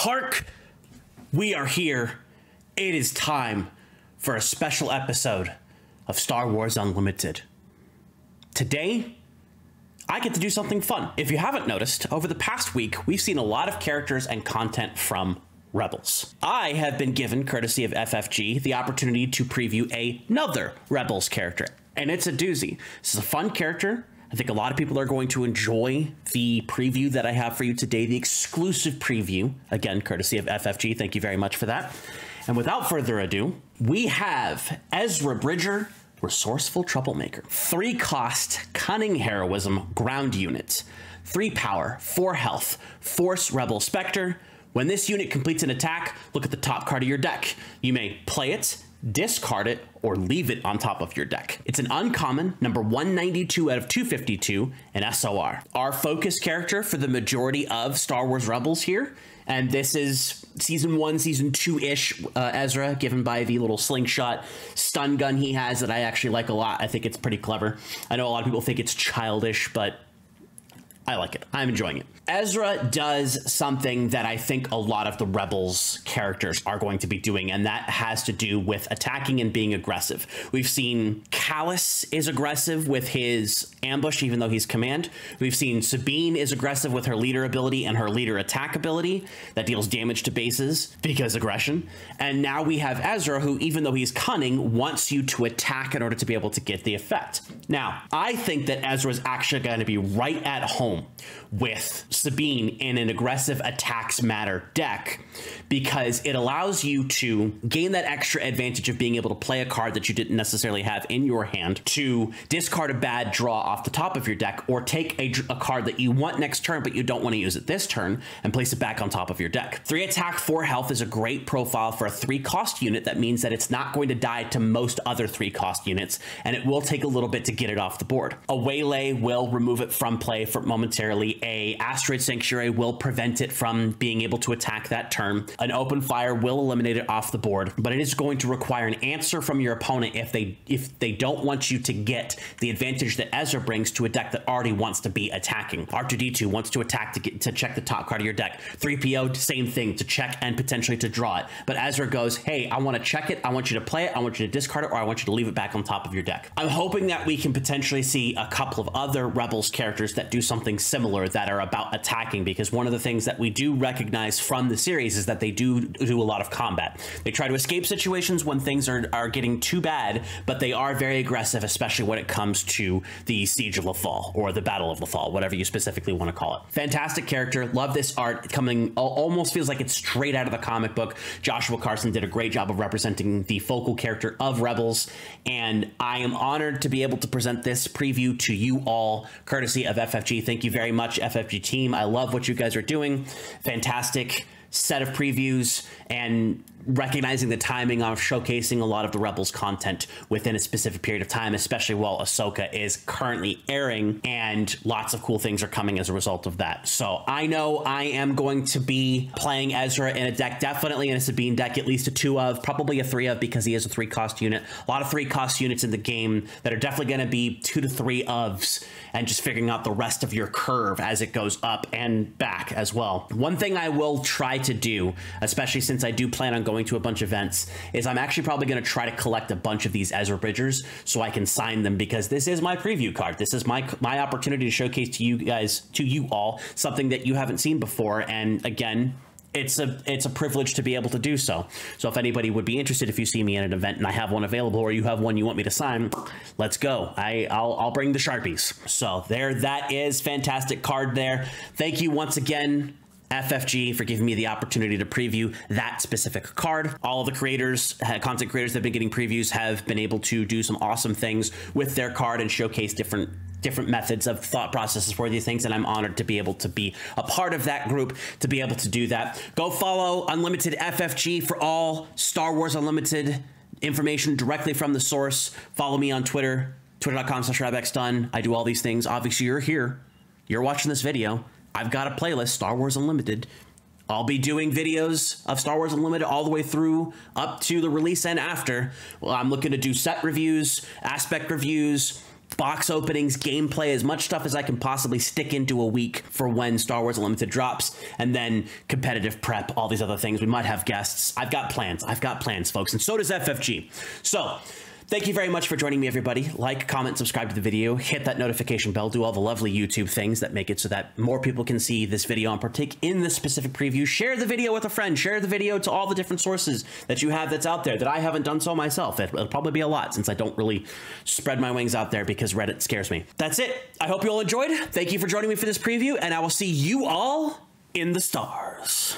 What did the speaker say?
Hark! We are here. It is time for a special episode of Star Wars Unlimited. Today, I get to do something fun. If you haven't noticed, over the past week, we've seen a lot of characters and content from Rebels. I have been given, courtesy of FFG, the opportunity to preview another Rebels character, and it's a doozy. This is a fun character. I think a lot of people are going to enjoy the preview that I have for you today, the exclusive preview. Again, courtesy of FFG. Thank you very much for that. And without further ado, we have Ezra Bridger, Resourceful Troublemaker. Three cost, Cunning Heroism, Ground Unit. Three power, four health, Force Rebel Spectre. When this unit completes an attack, look at the top card of your deck. You may play it, discard it, or leave it on top of your deck. It's an uncommon, number 192 out of 252, an SOR. Our focus character for the majority of Star Wars Rebels here, and this is season one, season two ish uh, Ezra, given by the little slingshot stun gun he has that I actually like a lot. I think it's pretty clever. I know a lot of people think it's childish, but I like it. I'm enjoying it. Ezra does something that I think a lot of the Rebels characters are going to be doing, and that has to do with attacking and being aggressive. We've seen Kallus is aggressive with his ambush, even though he's command. We've seen Sabine is aggressive with her leader ability and her leader attack ability that deals damage to bases because aggression. And now we have Ezra, who, even though he's cunning, wants you to attack in order to be able to get the effect. Now, I think that Ezra is actually going to be right at home with Sabine in an aggressive attacks matter deck because it allows you to gain that extra advantage of being able to play a card that you didn't necessarily have in your hand to discard a bad draw off the top of your deck or take a, a card that you want next turn but you don't want to use it this turn and place it back on top of your deck. Three attack, four health is a great profile for a three cost unit. That means that it's not going to die to most other three cost units and it will take a little bit to get it off the board. A waylay will remove it from play for momentarily. A asteroid sanctuary will prevent it from being able to attack that turn. An open fire will eliminate it off the board, but it is going to require an answer from your opponent if they if they don't want you to get the advantage that Ezra brings to a deck that already wants to be attacking. R2D2 wants to attack to get to check the top card of your deck. 3PO, same thing to check and potentially to draw it. But Ezra goes, hey, I want to check it. I want you to play it. I want you to discard it, or I want you to leave it back on top of your deck. I'm hoping that we can potentially see a couple of other Rebels characters that do something similar that are about attacking because one of the things that we do recognize from the series is that they do do a lot of combat. They try to escape situations when things are, are getting too bad, but they are very aggressive, especially when it comes to the Siege of Lothal or the Battle of Lothal, whatever you specifically want to call it. Fantastic character. Love this art coming, almost feels like it's straight out of the comic book. Joshua Carson did a great job of representing the focal character of Rebels, and I am honored to be able to present this preview to you all, courtesy of FFG. Thank you very much, FFG team. I love what you guys are doing. Fantastic set of previews and recognizing the timing of showcasing a lot of the Rebels content within a specific period of time, especially while Ahsoka is currently airing, and lots of cool things are coming as a result of that. So I know I am going to be playing Ezra in a deck, definitely in a Sabine deck, at least a two of, probably a three of, because he is a three cost unit. A lot of three cost units in the game that are definitely going to be two to three ofs, and just figuring out the rest of your curve as it goes up and back as well. One thing I will try to do, especially since I do plan on going to a bunch of events, is I'm actually probably going to try to collect a bunch of these Ezra Bridgers so I can sign them because this is my preview card. This is my my opportunity to showcase to you guys, to you all, something that you haven't seen before. And again, it's a it's a privilege to be able to do so. So if anybody would be interested, if you see me at an event and I have one available, or you have one you want me to sign, let's go. I I'll, I'll bring the sharpies. So there, that is fantastic card there. Thank you once again. FFG for giving me the opportunity to preview that specific card. All of the creators, content creators that have been getting previews have been able to do some awesome things with their card and showcase different different methods of thought processes for these things and I'm honored to be able to be a part of that group to be able to do that. Go follow Unlimited FFG for all Star Wars Unlimited information directly from the source. Follow me on Twitter, twitter.com slash. I do all these things. Obviously, you're here. You're watching this video. I've got a playlist, Star Wars Unlimited. I'll be doing videos of Star Wars Unlimited all the way through up to the release and after. Well, I'm looking to do set reviews, aspect reviews, box openings, gameplay, as much stuff as I can possibly stick into a week for when Star Wars Unlimited drops, and then competitive prep, all these other things. We might have guests. I've got plans. I've got plans, folks, and so does FFG. So, Thank you very much for joining me, everybody. Like, comment, subscribe to the video, hit that notification bell, do all the lovely YouTube things that make it so that more people can see this video and partake in this specific preview. Share the video with a friend. Share the video to all the different sources that you have that's out there that I haven't done so myself. It'll probably be a lot since I don't really spread my wings out there because Reddit scares me. That's it. I hope you all enjoyed. Thank you for joining me for this preview, and I will see you all in the stars.